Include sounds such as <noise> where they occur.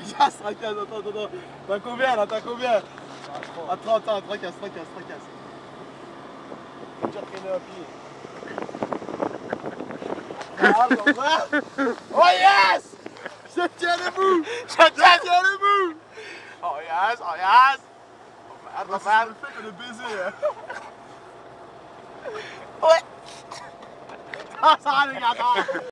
Ah, tracasse, tracasse, attends, attends, attends. T'as combien là T'as combien ah, Attends, attends, tracasse, tracasse, tracasse. Déjà un pied. Ah, oh yes Je tiens debout Je tiens debout Oh yes, oh yes Oh man, oh le fait que le baiser. Hein. Ouais <laughs> Ah ça va les gars,